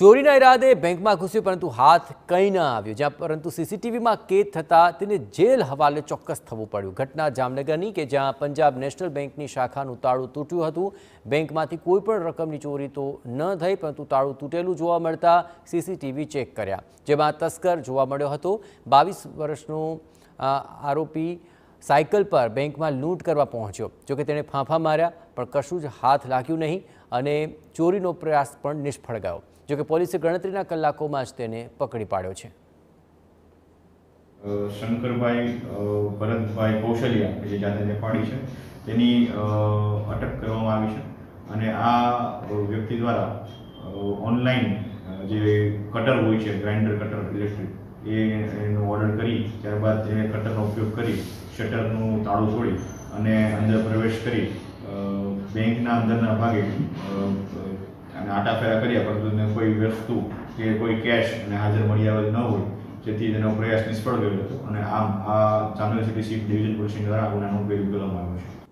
ચોરીના ઈરાદે બેંકમાં ઘૂસ્યો, પરંતુ હાથ કંઈ ન આવ્યો. જ્યાં પરંતુ સીસીટીવીમાં કેદ થતાં તેને જેલ હવાલે ચોક્કસ થવું પડ્યું. ઘટના જામનગરની કે જ્યાં પંજાબ નેશનલ બેંકની શાખાનું તાળું તૂટ્યું હતું. બેંકમાંથી કોઈપણ રકમની ચોરી તો ન થઈ, પરંતુ તાળું તૂટેલું જોવા મળતા સીસીટીવી ચેક કર્યા, જેમાં તસ્કર જોવા મળ્યો હતો. બાવીસ વર્ષનો આરોપી સાયકલ પર બેંકમાં લૂંટ કરવા પહોંચ્યો. જોકે તેણે ફાંફા માર્યા, પણ કશું જ હાથ લાગ્યું નહીં અને ચોરીનો પ્રયાસ પણ નિષ્ફળ ગયો. જોકે પોલીસે ગણતરીના કલાકોમાં જ તેને પકડી પાડ્યો છે. શંકરભાઈ ભરતભાઈ કૌશલિયા જે જાતે નેપાળી છે, તેની અટક કરવામાં આવી છે અને આ વ્યક્તિ દ્વારા ઓનલાઈન જે કટર હોય છે, ગ્રાઇન્ડર કટર, ઇલેક્ટ્રિક એ એનો ઓર્ડર કરી, ત્યારબાદ એ કટરનો ઉપયોગ કરી શટરનું તાળું તોડી અને અંદર પ્રવેશ કરી બેંકના અંદરના ભાગે અને આટાફેરા કર્યા, પરંતુ કોઈ વસ્તુ કે કોઈ કેશ અને હાજર મળી આવેલ ન હોય, જેથી તેનો પ્રયાસ નિષ્ફળ ગયો હતો. અને આમ આ Jamnagar city C division police દ્વારા ગુનાનો ઉપયોગ કરવામાં આવ્યો છે.